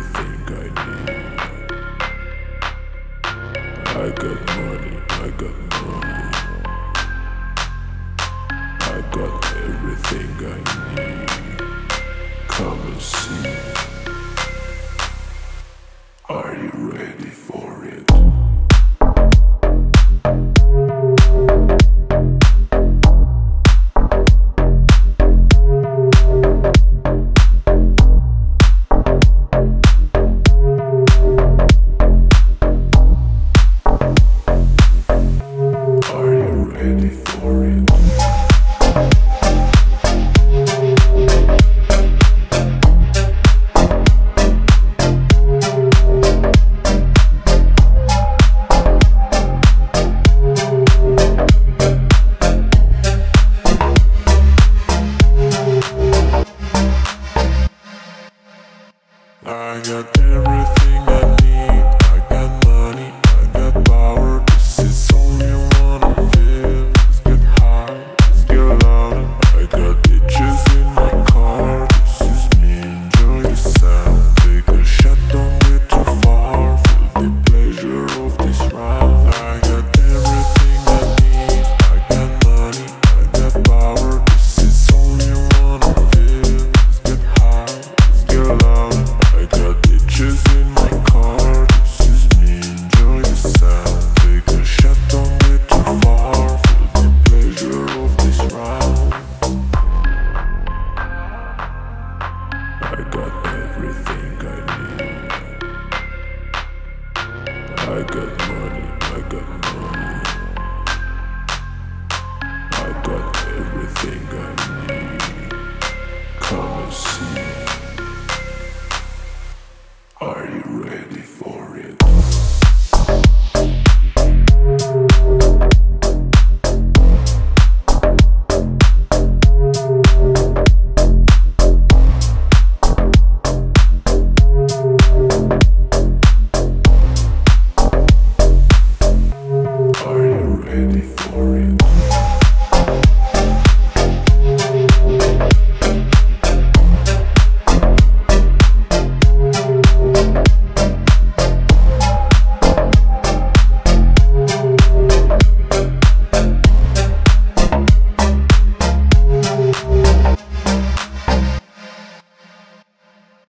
everything I need. I got money, I got money. I got everything I need. Come and see. Are you ready for it? Got everything I got money, I got money. glory.